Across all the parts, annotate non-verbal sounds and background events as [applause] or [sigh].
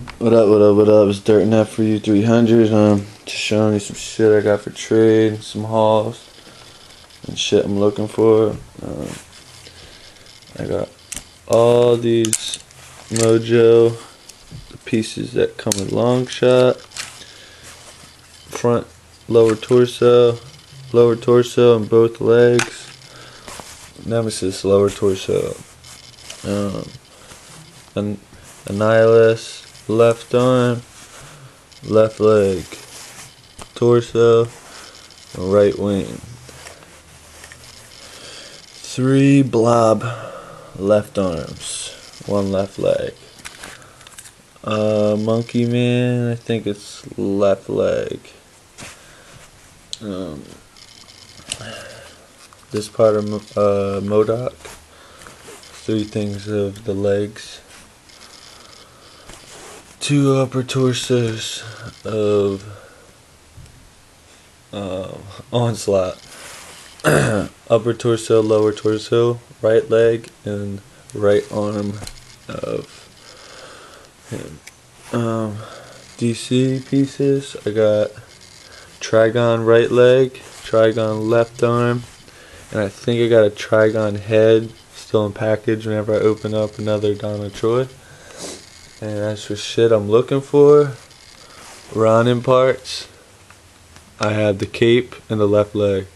What up, what up, what up? It's Dirt Nap for you 300. Um, just showing you some shit I got for trade, some hauls, and shit I'm looking for. Um, I got all these Mojo pieces that come with Longshot, front, lower torso, lower torso, and both legs. Nemesis lower torso. Um, and Annihilus left arm, left leg, torso, right wing. Three blob left arms, one left leg. Uh, Monkey Man, I think it's left leg. Um, this part of uh, MODOK, three things of the legs two upper torsos of uh, onslaught. [clears throat] upper torso, lower torso, right leg, and right arm of him. Um, DC pieces. I got Trigon right leg, Trigon left arm, and I think I got a Trigon head still in package whenever I open up another Donna Troy. And as for shit I'm looking for, Ronan parts, I have the cape and the left leg.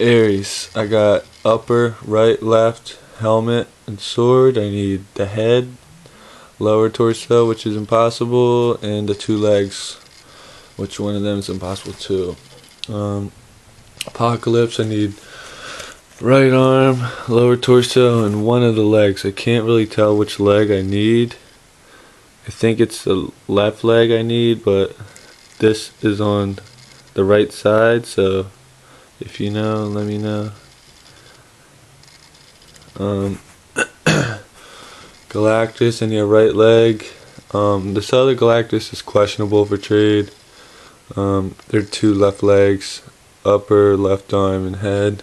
Ares, I got upper, right, left, helmet, and sword. I need the head, lower torso, which is impossible, and the two legs, which one of them is impossible too. Um, Apocalypse, I need right arm, lower torso, and one of the legs. I can't really tell which leg I need. I think it's the left leg I need, but this is on the right side, so if you know, let me know. Um, [coughs] Galactus and your right leg. Um, this other Galactus is questionable for trade. Um, they're two left legs, upper, left arm, and head.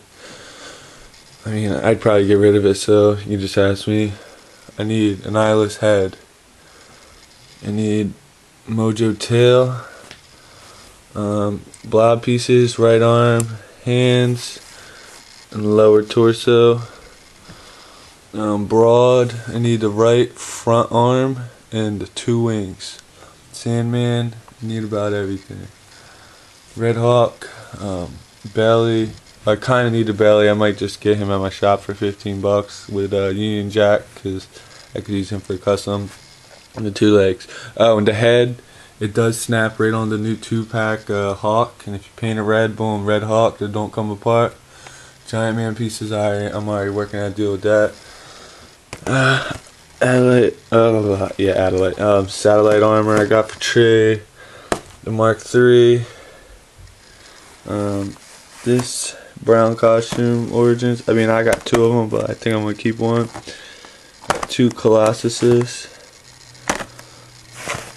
I mean, I'd probably get rid of it, so you just ask me. I need an eyeless head. I need Mojo tail, um, blob pieces, right arm, hands, and lower torso. Um, Brood, I need the right front arm and the two wings. Sandman, need about everything. Red Hulk, um, belly. I kind of need the belly. I might just get him at my shop for 15 bucks with uh, Union Jack because I could use him for custom and the two legs. Oh, and the head, it does snap right on the new two pack uh, Hulk. And if you paint it red, boom, red Hulk, they don't come apart. Giant Man pieces, I, I'm already working out a deal with that. Uh, Adelaide, oh, yeah, Adelaide. Um, satellite armor I got for Trey. The Mark III. Um, this brown costume origins. I mean, I got two of them, but I think I'm gonna keep one. Two Colossuses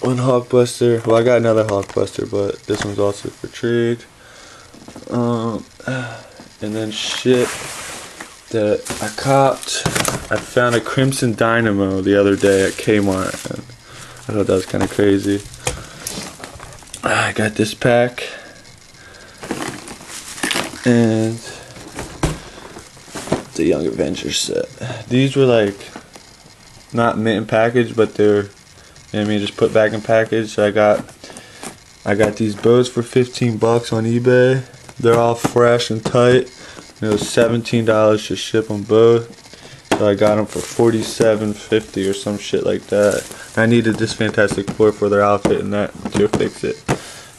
one Hulkbuster. Well, I got another Hulkbuster, but this one's also for trade. Um, and then shit that I copped. I found a Crimson Dynamo the other day at Kmart, and I thought that was kind of crazy. I got this pack, and the Young Avengers set. These were like not mint package, but they're I mean? Just put back in package. So I got I got these bows for 15 bucks on eBay. They're all fresh and tight. it was $17 to ship them both. So I got them for 47.50 or some shit like that. I needed this Fantastic Four for their outfit and that to fix it.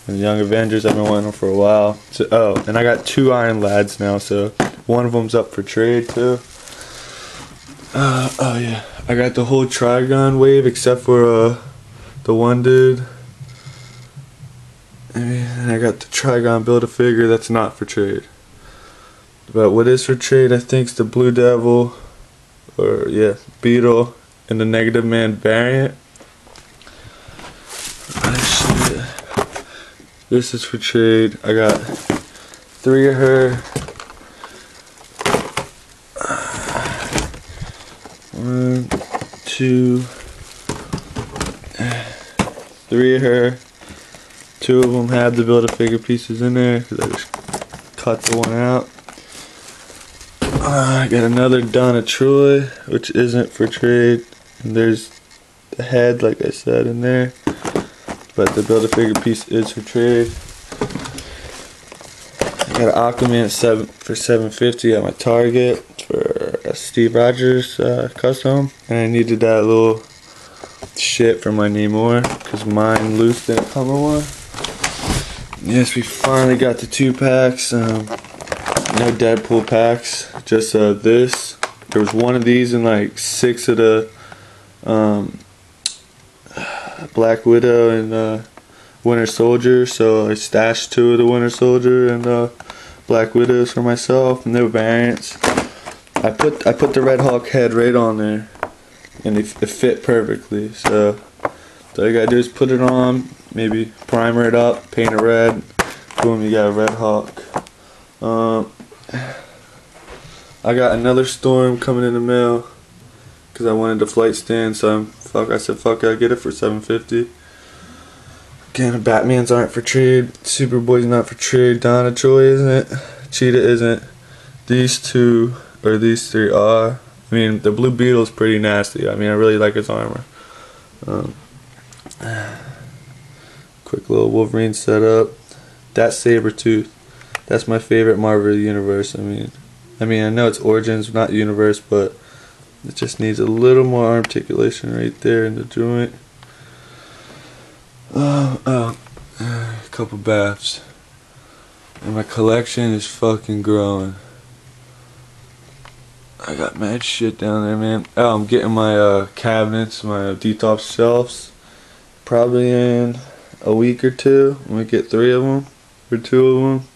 And Young Avengers, I've been wanting them for a while. So, oh, and I got two Iron Lads now, so one of them's up for trade too. Uh, oh yeah, I got the whole Trigon wave except for uh, the one dude. And I got the Trigon Build-A-Figure that's not for trade. But what is for trade, I think, is the Blue Devil, or yeah, Beetle, and the Negative Man variant. This is for trade. I got three of her. One, two, three of her. Two of them have the Build-A-Figure pieces in there because I just cut the one out. Uh, I got another Donna Troy, which isn't for trade. And there's the head, like I said, in there. But the Build-A-Figure piece is for trade. I got an Aquaman seven for 750 at my Target for a Steve Rogers uh, custom, and I needed that little shit for my Namor because mine loose didn't come in one. Yes, we finally got the two packs. Um, no Deadpool packs, just uh, this. There was one of these and like six of the um, Black Widow and uh, Winter Soldier, so I stashed two of the Winter Soldier and uh, Black Widows for myself, no variants. I put I put the Red Hulk head right on there, and it, it fit perfectly. So, all you gotta do is put it on, maybe primer it up, paint it red, boom, you got a Red Hulk. Um, I got another storm coming in the mail because I wanted the flight stand, so I'm, fuck. I said fuck, I get it for 750. Again, Batman's aren't for trade. Superboy's not for trade. Donna Troy isn't. Cheetah isn't. These two or these three are. I mean, the Blue Beetle's pretty nasty. I mean, I really like his armor. Um, quick little Wolverine setup. That Sabretooth. That's my favorite Marvel universe. I mean, I mean, I know it's Origins, not Universe, but it just needs a little more articulation right there in the joint. Oh, oh, a couple BAFs. And my collection is fucking growing. I got mad shit down there, man. Oh, I'm getting my uh, cabinets, my Detolf shelves. Probably in a week or two. I'm gonna get three of them, or two of them.